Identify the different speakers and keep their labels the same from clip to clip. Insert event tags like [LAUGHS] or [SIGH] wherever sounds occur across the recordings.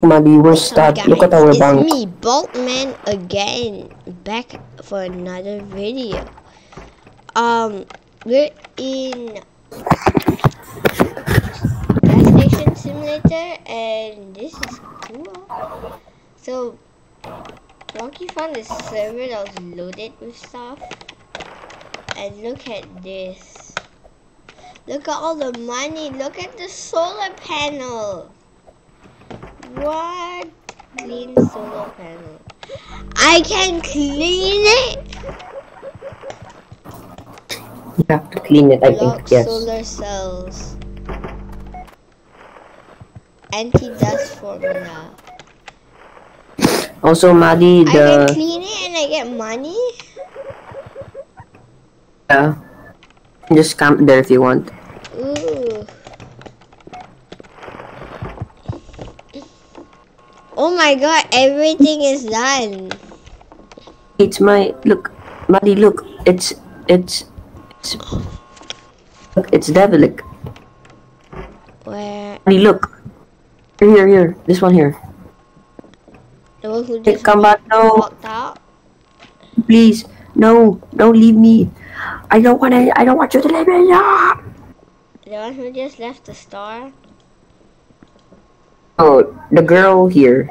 Speaker 1: We're
Speaker 2: So guys,
Speaker 1: Look at our
Speaker 2: it's
Speaker 1: bank.
Speaker 2: me, Boltman, again, back for another video. Um, we're in gas station simulator, and this is cool. So, Rocky found a server that was loaded with stuff, and look at this. Look at all the money. Look at the solar panel. What? Clean solar panel. I can clean it.
Speaker 1: You have to clean it, I
Speaker 2: Block
Speaker 1: think. Yes.
Speaker 2: solar cells. Anti-dust formula.
Speaker 1: Also, Maddie,
Speaker 2: I can
Speaker 1: the
Speaker 2: clean it and I get money.
Speaker 1: uh, just camp there if you want.
Speaker 2: Oh my god, everything is done.
Speaker 1: It's my look, Maddie. Look, it's it's it's look, it's devilic.
Speaker 2: Where
Speaker 1: Maddie, look. Here, here, here. This one here.
Speaker 2: the one who
Speaker 1: Hey, come back, no,
Speaker 2: walked out?
Speaker 1: please, no, don't leave me. I don't want to. I don't want you to leave me. No.
Speaker 2: The one who just left the store?
Speaker 1: Oh, the girl here.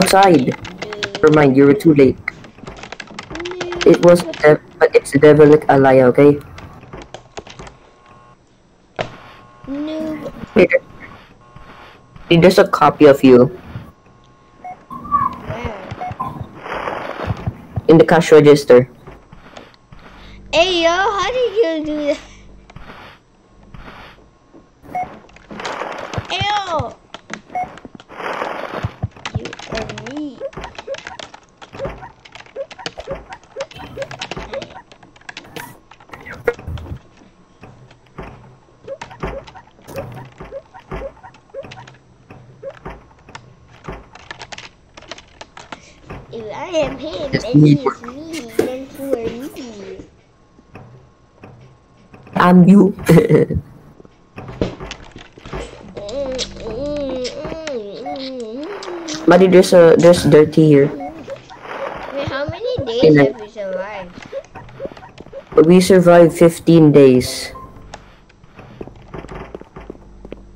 Speaker 1: Outside. Never mind, you were too late. It was, dev- but it's a devilic ally, okay?
Speaker 2: Noob.
Speaker 1: Here. There's a copy of you
Speaker 2: Where?
Speaker 1: in the cash register.
Speaker 2: Hey yo, how did you do that? Ew! You are me. If I am him
Speaker 1: It's me.
Speaker 2: me, then who are you?
Speaker 1: I'm you. [LAUGHS] Buddy, there's a there's dirty here.
Speaker 2: Wait, how many days have you survived?
Speaker 1: We survived 15 days.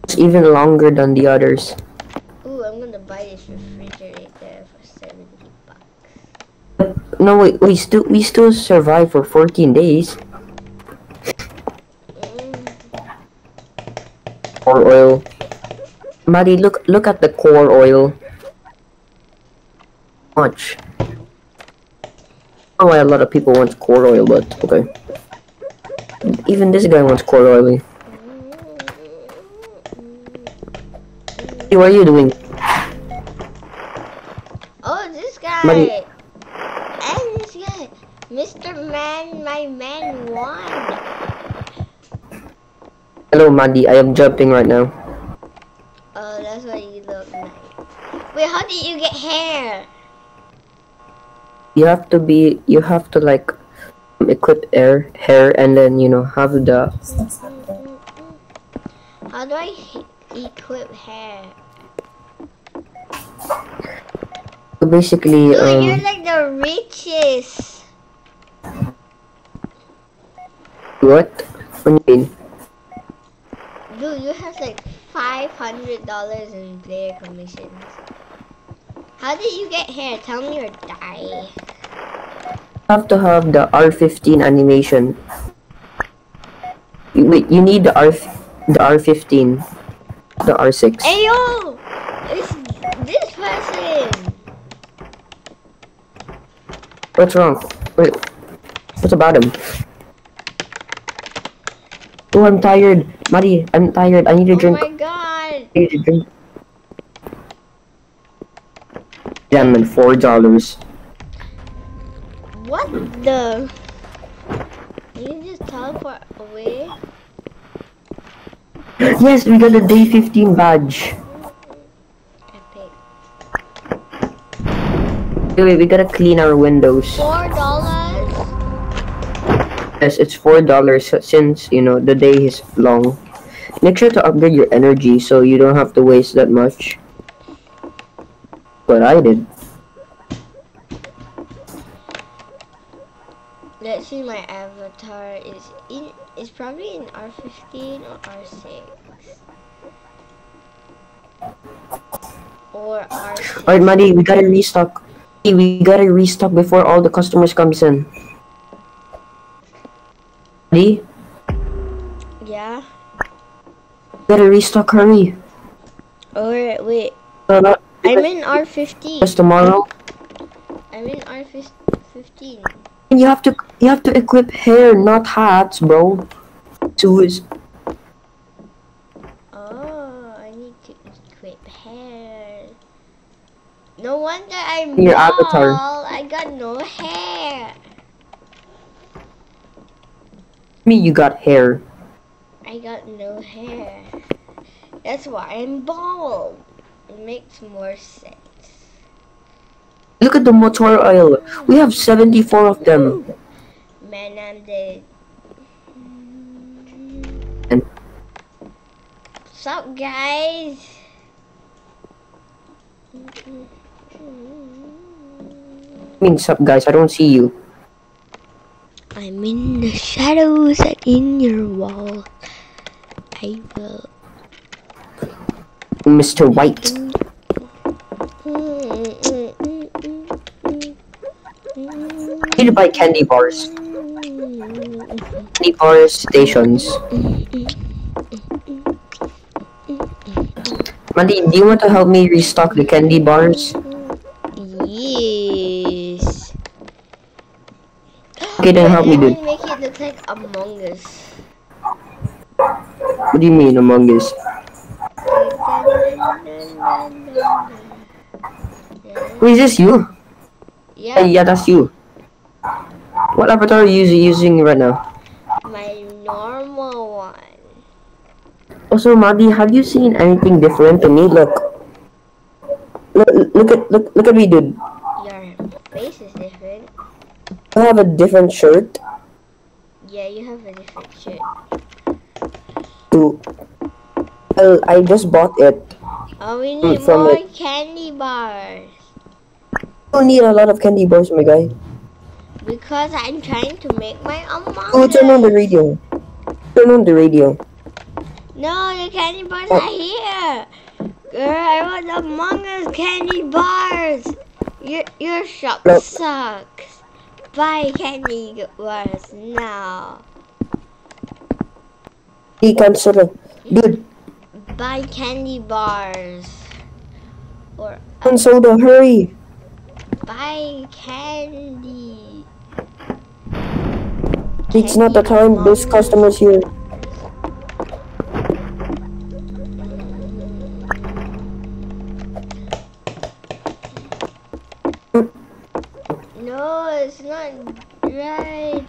Speaker 1: It's even longer than the others. No, wait, we still we still survived for 14 days. Core oil. Maddie, look look at the core oil. Much. I don't know why a lot of people want core oil, but okay. Even this guy wants core oil. Hey, what are you doing?
Speaker 2: Oh, this guy!
Speaker 1: Mari-
Speaker 2: And this guy! Mr. Man!
Speaker 1: Hello, Maddie. I am jumping right now.
Speaker 2: Oh, that's why you look nice. Wait, how did you get hair?
Speaker 1: You have to be. You have to like equip air hair and then you know have the
Speaker 2: How do I equip hair?
Speaker 1: basically
Speaker 2: Dude, you're
Speaker 1: um
Speaker 2: like the richest!
Speaker 1: What? What do you mean?
Speaker 2: Dude, you have like $500 in player commissions. How did you get here? Tell me or die.
Speaker 1: have to have the R15 animation. You- Wait, you need the R the R15, the R6.
Speaker 2: Hey yo! It's this person!
Speaker 1: What's wrong? Wait, what's about him? Oh, I'm tired, Maddie. I'm tired. I need to
Speaker 2: Oh
Speaker 1: drink.
Speaker 2: my god!
Speaker 1: I need to drink. Damn it, four dollars.
Speaker 2: What the? You just teleport away?
Speaker 1: Yes, we got the day 15 badge.
Speaker 2: Epic.
Speaker 1: Wait, wait, we gotta clean our windows.
Speaker 2: Four dollars?
Speaker 1: Yes, it's four dollars since you know the day is long. Make sure to upgrade your energy so you don't have to waste that much. But I did.
Speaker 2: Let's see my avatar is in is probably in R15 or R6. Or R6.
Speaker 1: Alright, Maddie, we gotta restock. We gotta restock before all the customers comes in. Maddie,
Speaker 2: Yeah.
Speaker 1: gotta restock, hurry.
Speaker 2: Or wait,
Speaker 1: not
Speaker 2: I'm in R15.
Speaker 1: just tomorrow.
Speaker 2: I'm in R15.
Speaker 1: And you have to you have to equip hair, not hats, bro. To his
Speaker 2: Oh, I need to equip hair. No wonder I'm
Speaker 1: Your
Speaker 2: bald.
Speaker 1: avatar.
Speaker 2: I got no hair.
Speaker 1: Me, you got hair.
Speaker 2: I got no hair. That's why I'm bald. It makes more sense.
Speaker 1: Look at the motor oil. We have 74 of them.
Speaker 2: Man, I'm dead.
Speaker 1: And-
Speaker 2: What's up, guys?
Speaker 1: I mean, sup, guys? I don't see you.
Speaker 2: I'm in the shadows in your wall. I will.
Speaker 1: Mr. White. I need to buy candy bars. Candy bars stations. Mandy, do you want to help me restock the candy bars? Okay, then help me, dude.
Speaker 2: make it look like Among Us.
Speaker 1: What do you mean, Among Us? [LAUGHS] Who is this? You?
Speaker 2: Yeah,
Speaker 1: Yeah, that's you. What avatar are you using right now?
Speaker 2: my normal one.
Speaker 1: Also, Madi, have you seen anything different to me? Look. Look, look at look, look at me, dude.
Speaker 2: Your face is different.
Speaker 1: I have a different shirt.
Speaker 2: Yeah, you have a different shirt.
Speaker 1: To, well, I just bought it.
Speaker 2: Oh, we need
Speaker 1: from
Speaker 2: more
Speaker 1: it.
Speaker 2: candy bars.
Speaker 1: You don't need a lot of candy bars, my guy.
Speaker 2: Because I'm trying to make my Among
Speaker 1: Oh, turn on the radio. Turn on the radio.
Speaker 2: No, the candy bars
Speaker 1: Oh.
Speaker 2: are here. Girl, I want Among Us candy bars. Your your shop
Speaker 1: Look.
Speaker 2: sucks. Buy candy bars now.
Speaker 1: He it. Dude,
Speaker 2: Buy candy bars. Or uh,
Speaker 1: on soda, hurry.
Speaker 2: buy candy.
Speaker 1: It's not the time. There's customers here.
Speaker 2: No, it's not right.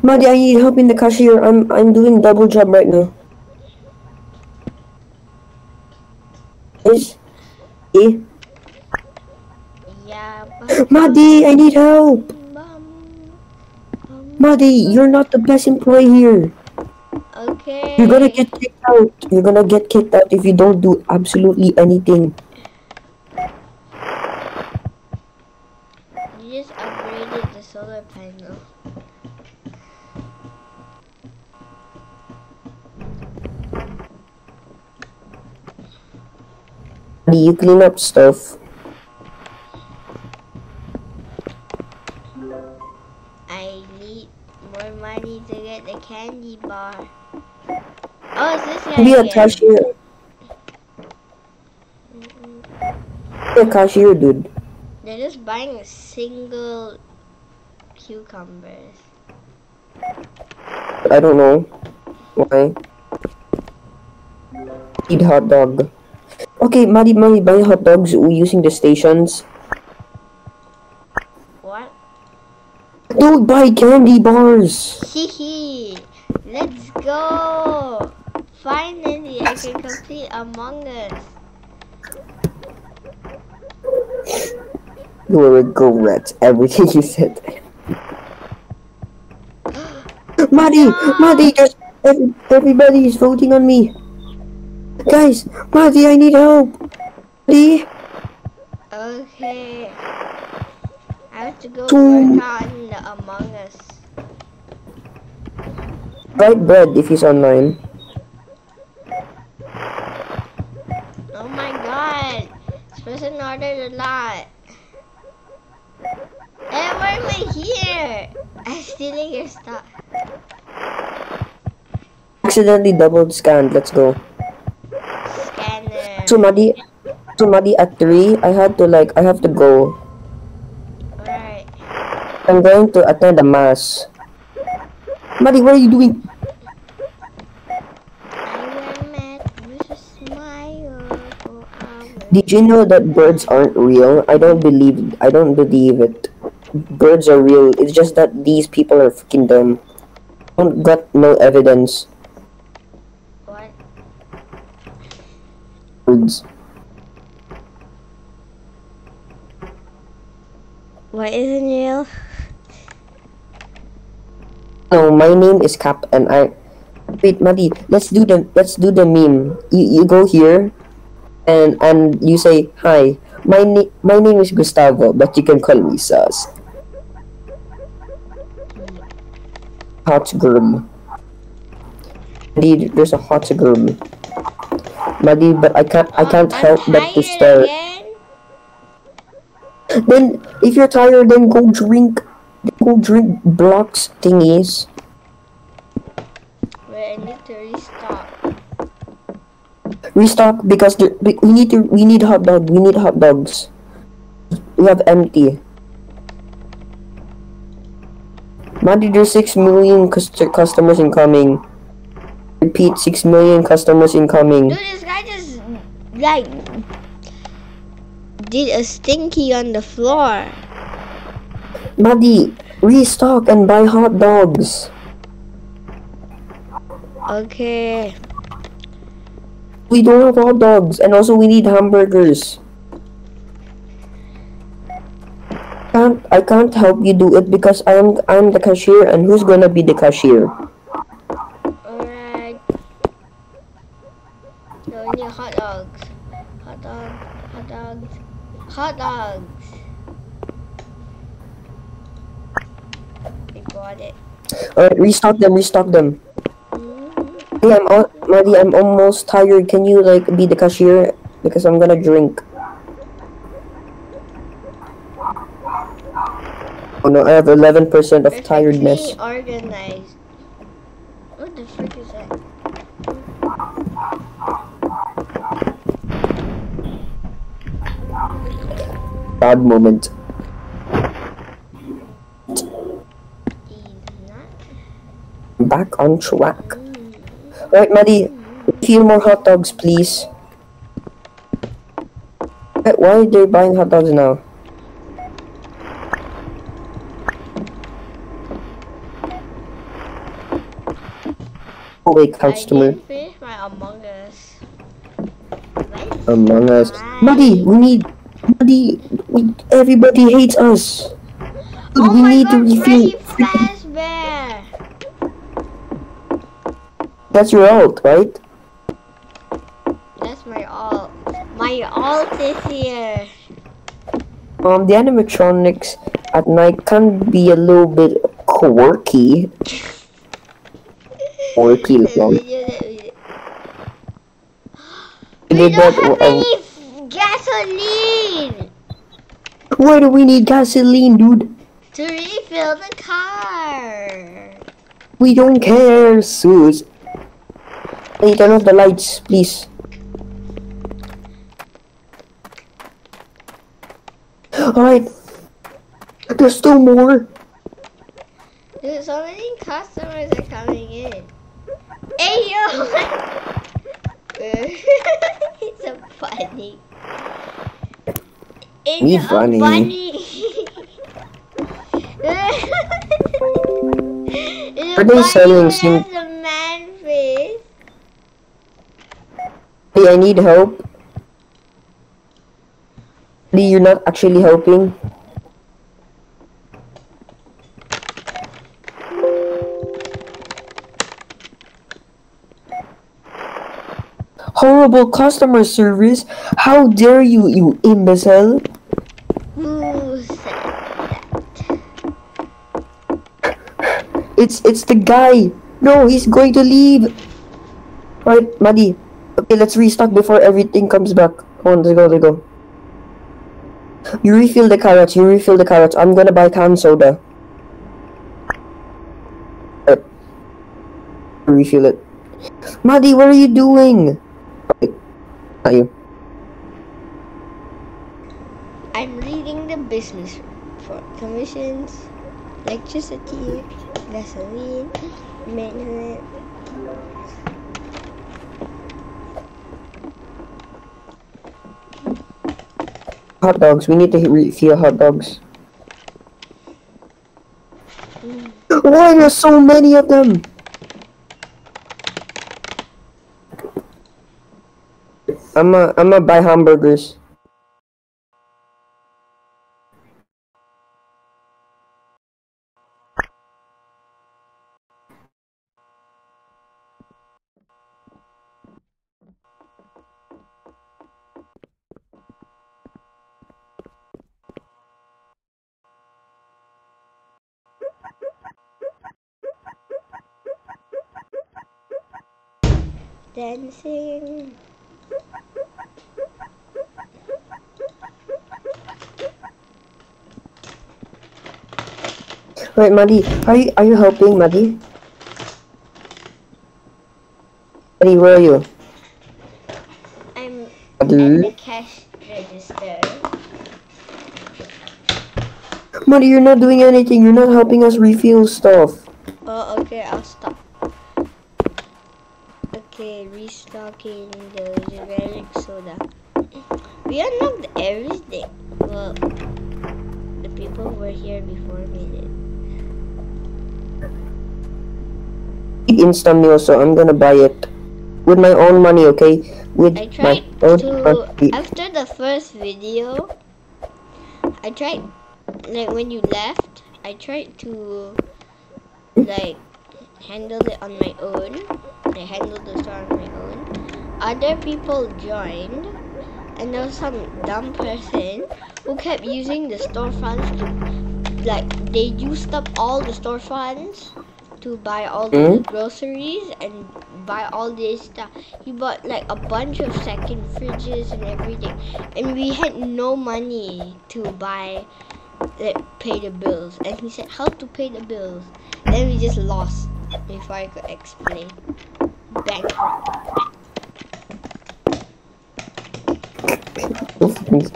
Speaker 1: Madi, I need help in the cashier. I'm I'm doing double job right now. Is eh?
Speaker 2: Yeah,
Speaker 1: Madi, I need help. Madi, you're not the best employee here.
Speaker 2: okay.
Speaker 1: You're gonna get kicked out. You're gonna get kicked out if you don't do absolutely anything. Madi, you clean up stuff.
Speaker 2: I need more money to get the candy bar. Oh, is this guy
Speaker 1: Be a cashier. Be a cashier, dude.
Speaker 2: They're just buying a single cucumbers.
Speaker 1: I don't know why. Eat hot dog. Okay, Madi, Madi, buy hot dogs using the stations.
Speaker 2: What?
Speaker 1: Don't buy candy bars.
Speaker 2: Hehe. Let's go. Finally, I can complete Among Us.
Speaker 1: You will regret everything you said. [GASPS] Maddie, Maddie, [GASPS] just everybody is voting on me. Guys, Maddie, I need help. Maddie,
Speaker 2: Okay. I have to go work on Among Us.
Speaker 1: write bread if he's online.
Speaker 2: Oh my god. This person ordered a lot. Hey, why am I here? [LAUGHS] I'm stealing your stuff.
Speaker 1: Accidentally double scanned. Let's go. So Maddie, so Maddie at three, I had to like, I have to go.
Speaker 2: Alright.
Speaker 1: I'm going to attend a mass. Maddie, what are you doing?
Speaker 2: I will met with a smile for hours.
Speaker 1: Did you know that birds aren't real? I don't believe. I don't believe it. Birds are real. It's just that these people are freaking dumb. Don't got no evidence.
Speaker 2: What?
Speaker 1: Birds.
Speaker 2: What isn't real?
Speaker 1: No, my name is Cap, and I. Wait, Maddie. Let's do the let's do the meme. You you go here, and and you say hi. My name my name is Gustavo, but you can call me Sus. Hot girl. Maddie, there's a hot girl. Maddie, but I can't I oh, can't
Speaker 2: Oh, I'm
Speaker 1: help but to stare. Then if you're tired, then go drink. Go drink blocks thingies.
Speaker 2: Wait, I need to restock.
Speaker 1: restock because there, we need to we need hot dog we need hot dogs we have empty there's 6 million cust- customers incoming repeat 6 million customers incoming
Speaker 2: Dude, this guy just like did a stinky on the floor.
Speaker 1: Buddy, restock and buy hot dogs
Speaker 2: Okay.
Speaker 1: we don't have hot dogs and also we need hamburgers can't I can't help you do it because I'm I'm the cashier and who's gonna be the cashier
Speaker 2: Alright. No, we need hot dogs. Hot dog. Hot dogs. Hot dogs. We got it.
Speaker 1: Alright, restock them, restock them.
Speaker 2: Mhm.
Speaker 1: Hey, I'm al- Maddie, I'm almost tired. Can you like be the cashier? Because I'm gonna drink. Oh no, I have 11% of tiredness.
Speaker 2: Organized. What the frick is that?
Speaker 1: Bad moment. Back on track. Alright, Maddie, a few more hot dogs, please. Why are they buying hot dogs now? Oh wait, customer.
Speaker 2: Among Us.
Speaker 1: Among Us. Maddie, we need. We, everybody hates us.
Speaker 2: Oh
Speaker 1: we
Speaker 2: my
Speaker 1: need
Speaker 2: god,
Speaker 1: to.
Speaker 2: Freddy Fazbear!
Speaker 1: That's your alt, right?
Speaker 2: That's my alt. My alt is here.
Speaker 1: Um, the animatronics at night can be a little bit quirky. Quirky, long. [LAUGHS]
Speaker 2: we did.
Speaker 1: We
Speaker 2: We
Speaker 1: did
Speaker 2: don't have any gasoline
Speaker 1: why do we need gasoline, dude?
Speaker 2: to refill the car.
Speaker 1: We don't care, Sus. Hey, turn off the lights, please. Alright. There's still more.
Speaker 2: Dude, so many customers are coming in. Hey yo! [LAUGHS] it's a bunny. It's
Speaker 1: funny.
Speaker 2: bunny.
Speaker 1: Are they selling
Speaker 2: that
Speaker 1: sim-
Speaker 2: has a man face.
Speaker 1: Hey, I need help. Lee, you're not actually helping. Horrible customer service. How dare you, you imbecile?
Speaker 2: Who said that?
Speaker 1: It's it's the guy. No, he's going to leave. Right, Maddie. Okay, let's restock before everything comes back. Come on, let's go, let's go. You refill the carrots, you refill the carrots. I'm gonna buy canned soda. Uh, refill it. Maddie, what are you doing? Not you.
Speaker 2: I'm reading the business for commissions, electricity, gasoline, maintenance.
Speaker 1: Hot dogs, we need to refill hot dogs. Mm. Why are there so many of them? I'm a, I'm gonna buy hamburgers.
Speaker 2: Dancing.
Speaker 1: Wait, Maddie, are you are you helping, Maddie? Maddie, where are you?
Speaker 2: I'm at the cash register.
Speaker 1: Maddie, you're not doing anything. You're not helping us refill stuff.
Speaker 2: Oh, okay, I'll stop. Okay, restocking the generic soda. We unlocked everything. Well, the people who were here before me did.
Speaker 1: Eat instant meal, so I'm gonna buy it with my own money. Okay, with
Speaker 2: I
Speaker 1: my
Speaker 2: tried
Speaker 1: own
Speaker 2: to
Speaker 1: money.
Speaker 2: after the first video. I tried like when you left. I tried to like handle it on my own. I handled the store on my own. Other people joined, and there was some dumb person who kept using the storefronts to like they used up all the storefronts to buy all the
Speaker 1: Hmm?
Speaker 2: groceries and buy all this stuff. He bought like a bunch of second fridges and everything, and we had no money to buy, like pay the bills. And he said how to pay the bills. Then we just lost before I could explain. Bankrupt.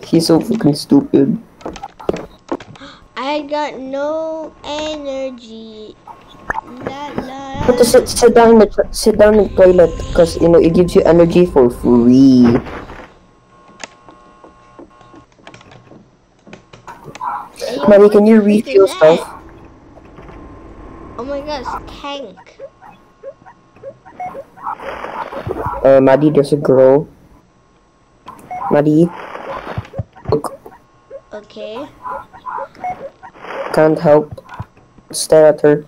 Speaker 1: He's so fucking stupid. [GASPS]
Speaker 2: I got no energy.
Speaker 1: But to sit sit down in the sit down in the toilet because you know it gives you energy for free.
Speaker 2: Hey,
Speaker 1: Maddie, can you refill stuff?
Speaker 2: Oh my gosh, tank.
Speaker 1: Uh, Maddie, there's a girl. Maddie, look,
Speaker 2: Okay.
Speaker 1: can't help stare at her.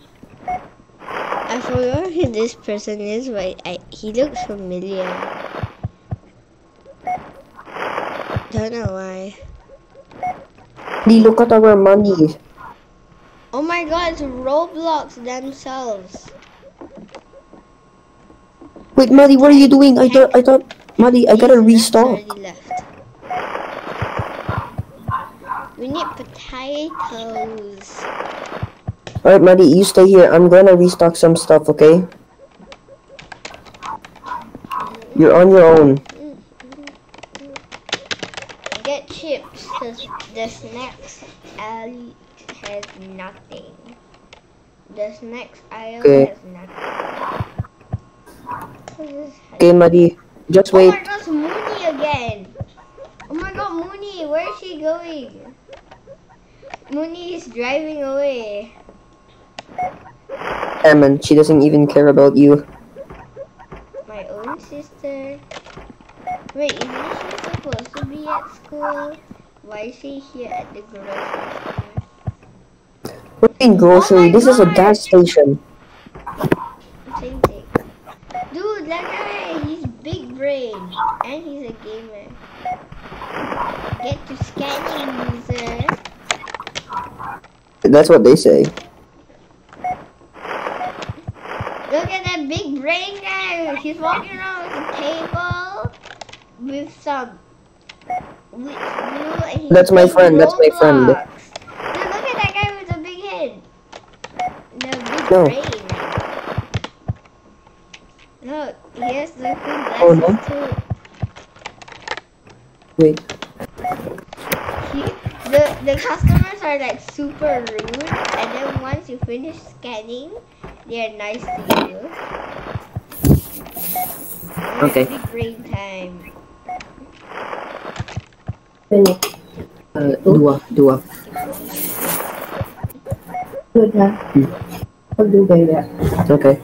Speaker 2: I forgot who this person is, but I, he looks familiar. Don't know why.
Speaker 1: Maddie, look at our money.
Speaker 2: Oh my god, it's Roblox themselves.
Speaker 1: Wait, Maddie, what are you doing? I thought I thought Maddie, I gotta restock.
Speaker 2: We need potatoes.
Speaker 1: Alright, Maddie, you stay here. I'm gonna restock some stuff, okay? You're on your own.
Speaker 2: Get chips, cause the snacks alley has nothing. The snacks aisle
Speaker 1: Okay.
Speaker 2: has nothing. What is this?
Speaker 1: Okay, Maddie, just
Speaker 2: Oh
Speaker 1: wait.
Speaker 2: my gosh, Mooney again! Oh my god, Mooney, where is she going? Mooney is driving away.
Speaker 1: Ammon, she doesn't even care about you.
Speaker 2: My own sister. Wait, isn't she supposed to be at school? Why is she here at the grocery store?
Speaker 1: We're in grocery.
Speaker 2: Oh
Speaker 1: this is a gas station.
Speaker 2: Same thing. Dude, that guy, he's big brain. brain. And he's a gamer. Get to scanning, user.
Speaker 1: That's what they say.
Speaker 2: Look at that big brain guy. He's walking around with a table with some with blue and
Speaker 1: That's my friend, that's my friend.
Speaker 2: Roblox. Dude, look at that guy with the big head. The big
Speaker 1: No.
Speaker 2: brain. Look, he has the cool glasses
Speaker 1: Oh, no.
Speaker 2: too.
Speaker 1: Wait.
Speaker 2: He, the the customers are like super rude, and then once you finish scanning, they are nice to you. And
Speaker 1: Okay.
Speaker 2: it's Big brain time.
Speaker 1: Uh, dua, dua. Okay.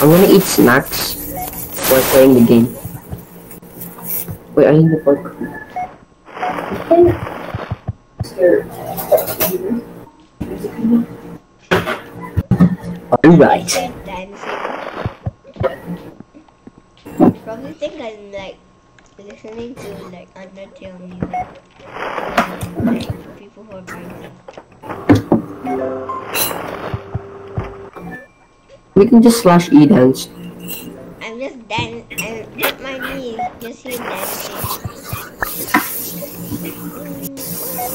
Speaker 1: I'm gonna eat snacks while playing the game. Wait, I need the fork. Alright.
Speaker 2: Dancing. Probably think I'm like listening to like Undertale music. Like people who are dancing.
Speaker 1: We can just slash E dance.
Speaker 2: I'm just dan I'm not my knees, just here dancing.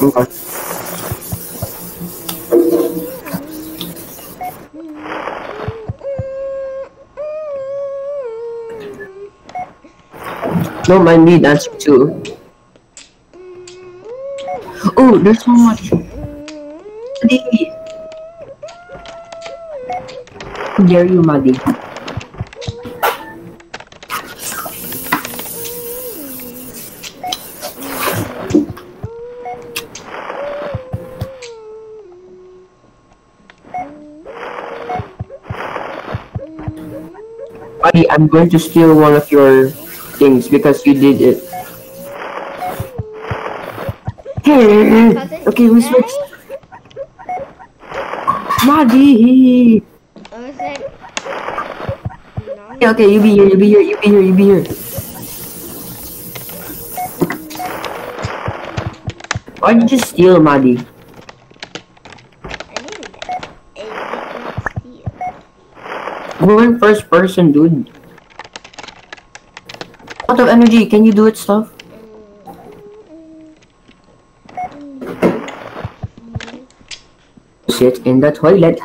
Speaker 1: Okay. Don't mind me dancing too. Oh, there's so much. How dare you, Maddie? Maddie, I'm going to steal one of your things because you did it. Hey, okay, we switch. Maddie.
Speaker 2: I was like, no,
Speaker 1: Okay, okay, you be here, you be here, you be here, you be here. Why did you steal, Maddie?
Speaker 2: I knew that. I did not steal.
Speaker 1: We're in first person, dude. Energy, can you do it stuff? Sit in the toilet.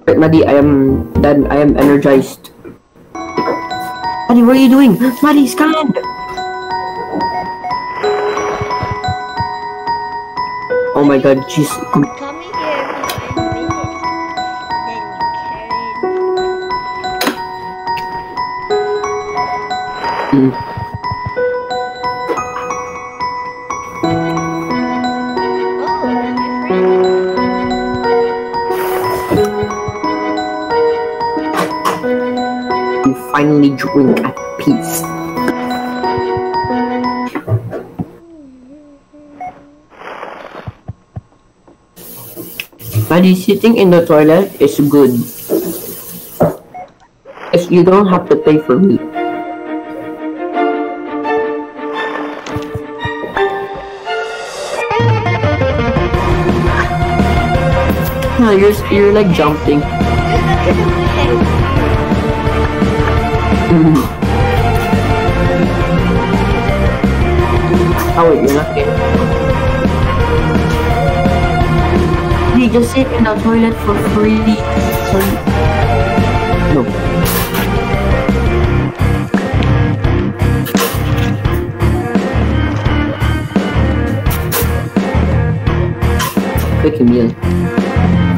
Speaker 1: Alright, Maddie, I am done. I am energized. Maddie, what are you doing? [GASPS] Maddie, scan! Oh my god, jeez. Come-
Speaker 2: here every five minutes. Then you carried.
Speaker 1: Mm.
Speaker 2: Oh, and my friend.
Speaker 1: You finally drink at peace. Maddie, sitting in the toilet is good. If you don't have to pay for me. No, you're, you're like jumping. Mm-hmm. Oh wait, you're not there. You just sit in the toilet for free. No. Quick meal.